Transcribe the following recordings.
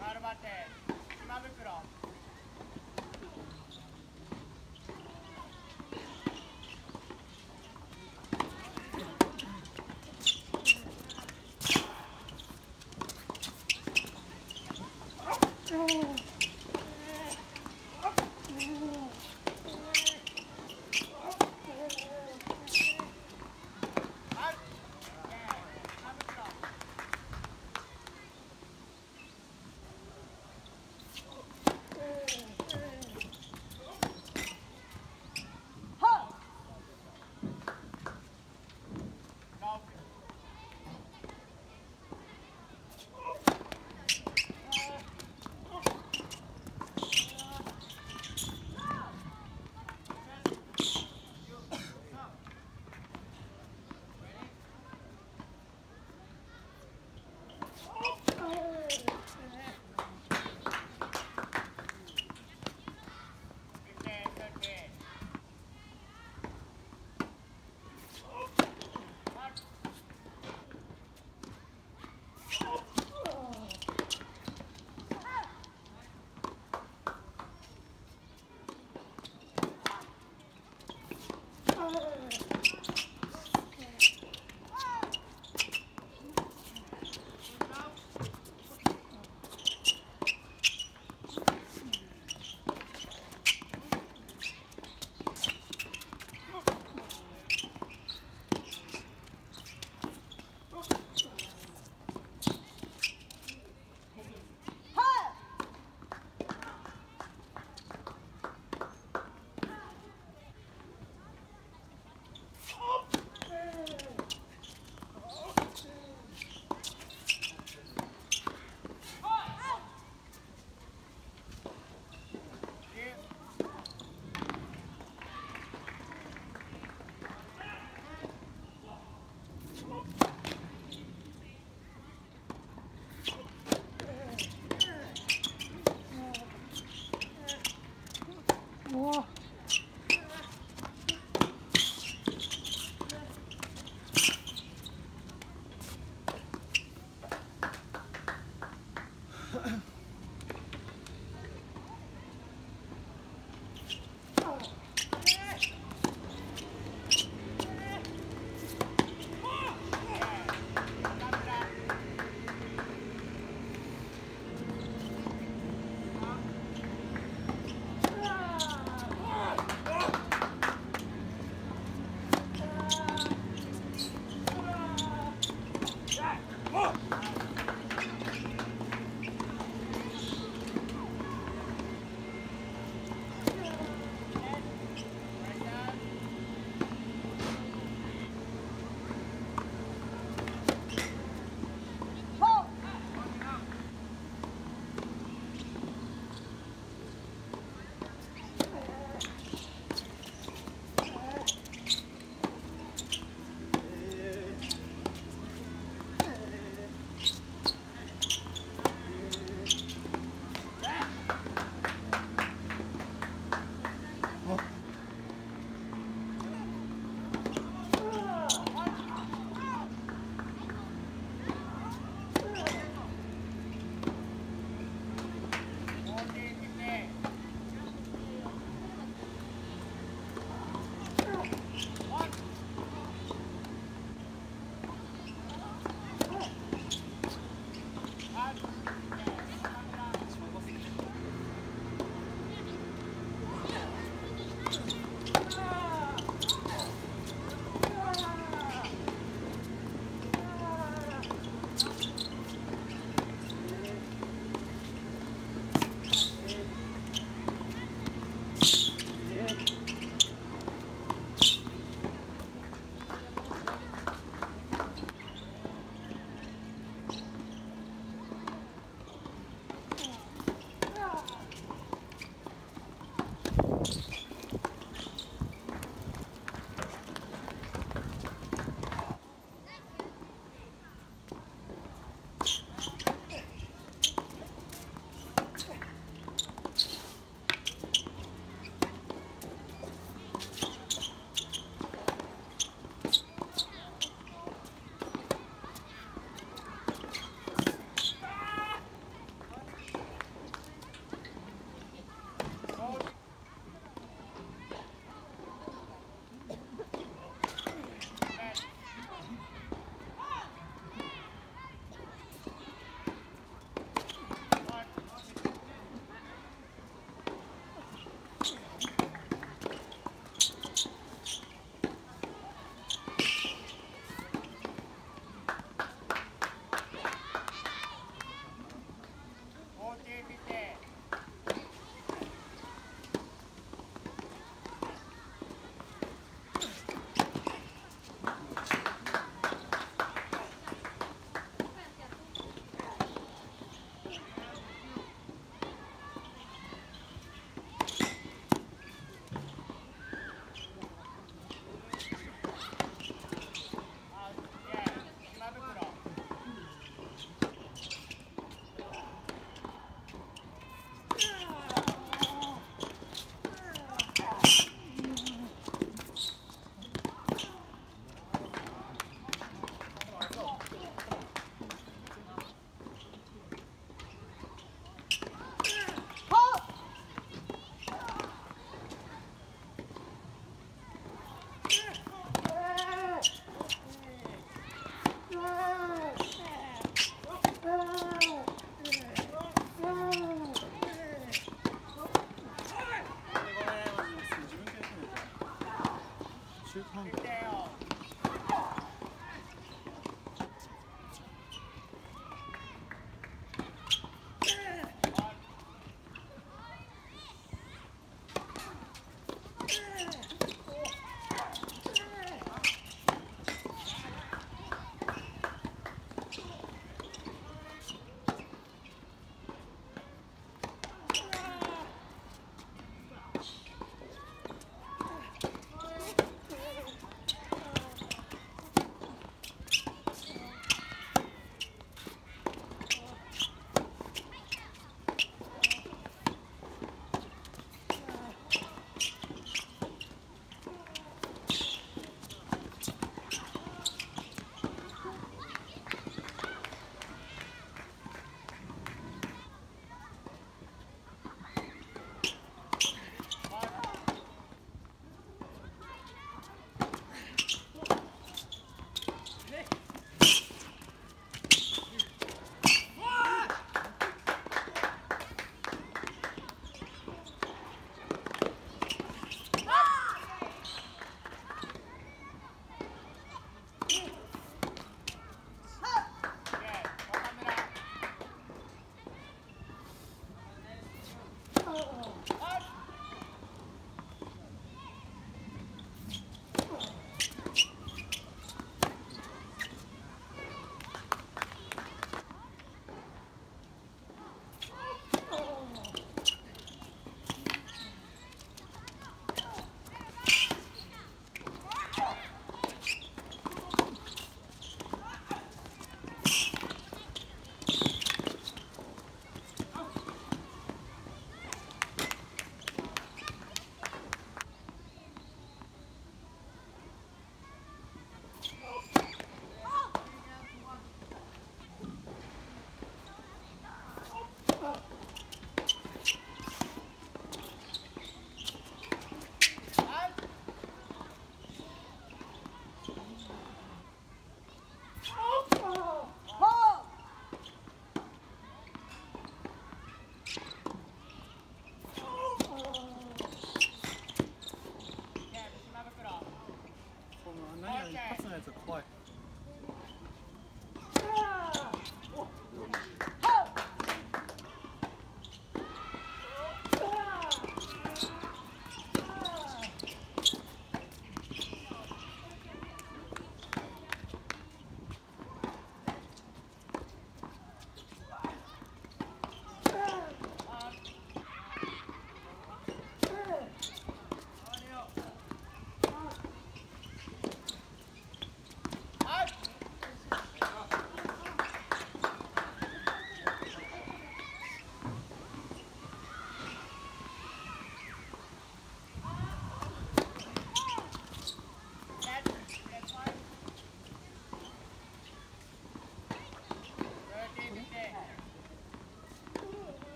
丸バテ島袋。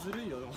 ずるいよでも。